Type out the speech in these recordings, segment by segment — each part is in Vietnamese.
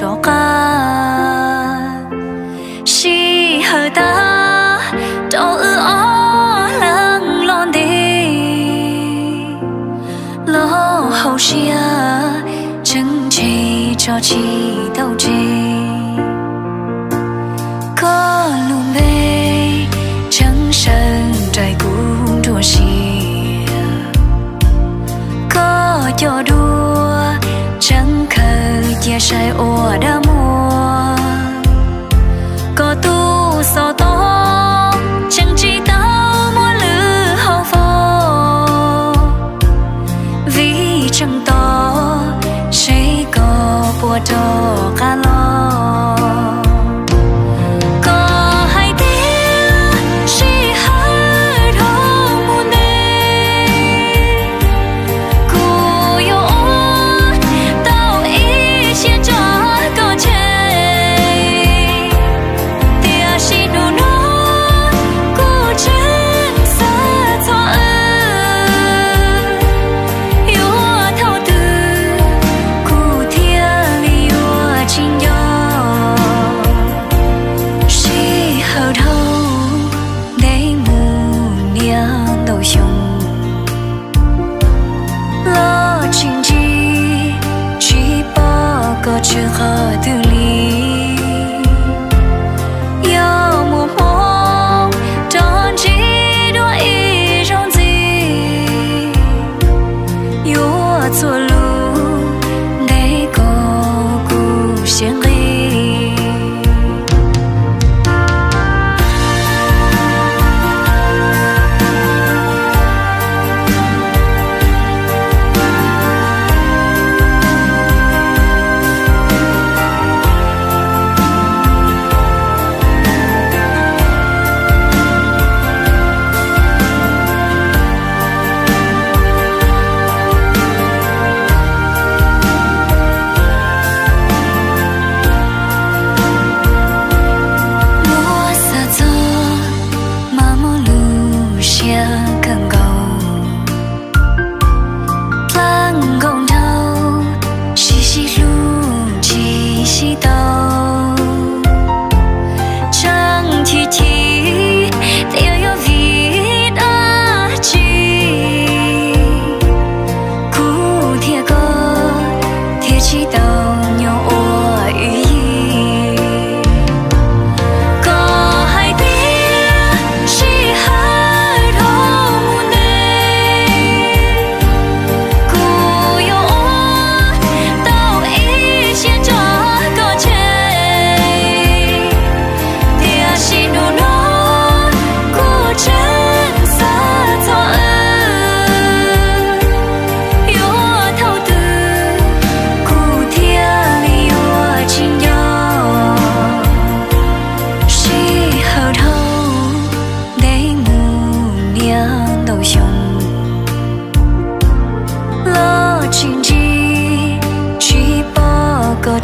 cho ca si hơi ta cho ư ó lăng lon đi. Lo hầu xia chân chỉ cho chi đâu chi. Có lùm bê trắng sân trái cũng đùa xia có cho đùa kia chia sẻ ủa đã mua có tu so to chẳng chỉ tao mua lư hậu phô vì chẳng to sẽ có bùa đồ 最好的。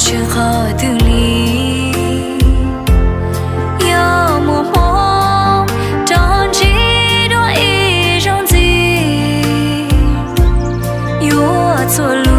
却好得你，要默默找几多一种情，又错路。